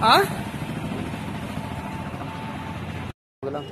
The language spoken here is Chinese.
啊？怎了